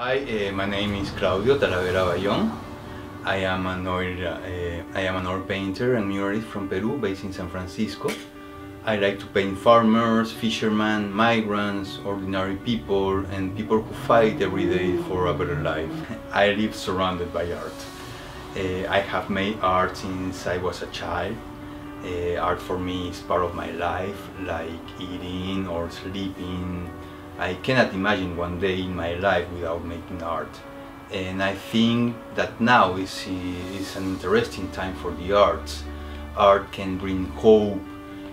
Hi, uh, my name is Claudio Talavera Ballón. I am an oil, uh, I am an oil painter and muralist from Peru, based in San Francisco. I like to paint farmers, fishermen, migrants, ordinary people, and people who fight every day for a better life. I live surrounded by art. Uh, I have made art since I was a child. Uh, art for me is part of my life, like eating or sleeping. I cannot imagine one day in my life without making art. And I think that now is, is an interesting time for the arts. Art can bring hope,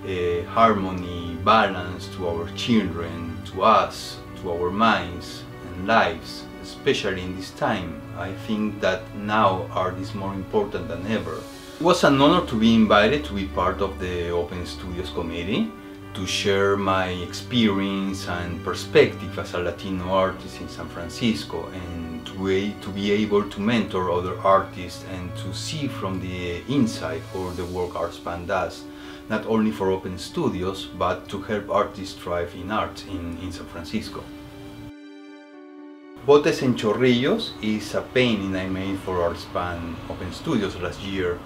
uh, harmony, balance to our children, to us, to our minds and lives, especially in this time. I think that now art is more important than ever. It was an honor to be invited to be part of the Open Studios committee to share my experience and perspective as a Latino artist in San Francisco and to be, able to mentor other artists and to see from the inside how the work Artspan does, not only for Open Studios but to help artists thrive in art in, in San Francisco. Botes en Chorrillos is a painting I made for Artspan Open Studios last year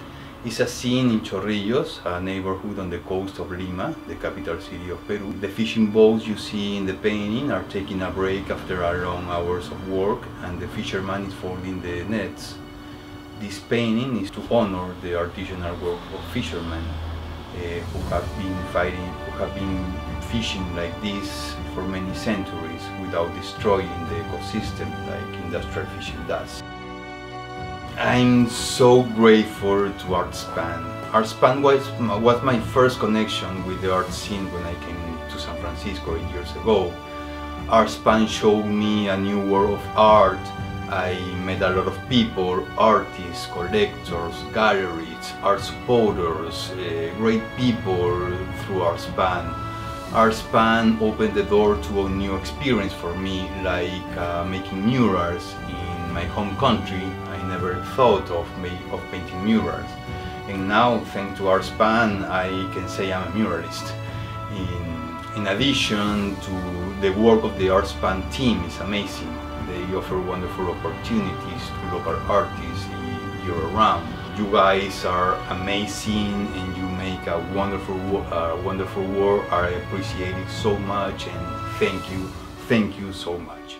it's a scene in Chorrillos, a neighborhood on the coast of Lima, the capital city of Peru. The fishing boats you see in the painting are taking a break after a long hours of work and the fisherman is folding the nets. This painting is to honor the artisanal work of fishermen uh, who have been fighting, who have been fishing like this for many centuries without destroying the ecosystem like industrial fishing does. I'm so grateful to Artspan. Artspan was, was my first connection with the art scene when I came to San Francisco eight years ago. Artspan showed me a new world of art. I met a lot of people, artists, collectors, galleries, art supporters, uh, great people through Artspan. Artspan opened the door to a new experience for me, like uh, making murals in my home country never thought of, me, of painting murals. And now, thanks to Artspan, I can say I'm a muralist. In, in addition to the work of the Artspan team is amazing. They offer wonderful opportunities to local artists year-round. You guys are amazing and you make a wonderful, uh, wonderful work. I appreciate it so much and thank you, thank you so much.